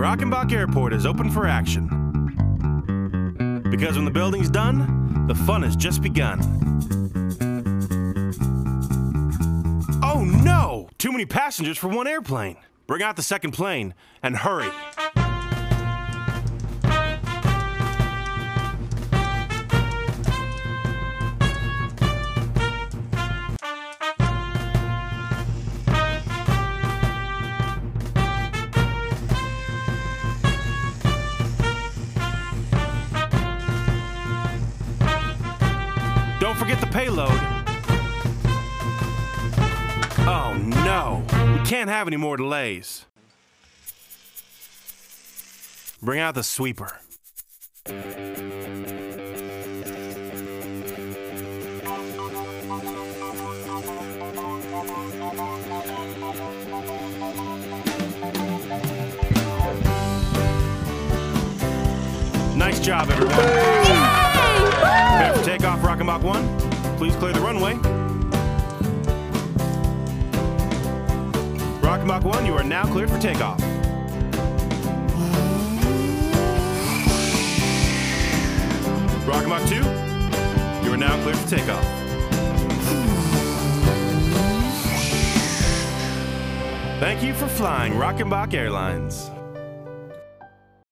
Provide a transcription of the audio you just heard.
Rokenbok Airport is open for action. Because when the building's done, the fun has just begun. Oh no! Too many passengers for one airplane. Bring out the second plane and hurry. Forget the payload. Oh no, we can't have any more delays. Bring out the sweeper. Nice job, everyone. Takeoff, Rokenbok 1. Please clear the runway. Rokenbok 1, you are now cleared for takeoff. Rokenbok 2, you are now cleared for takeoff. Thank you for flying Rokenbok Airlines.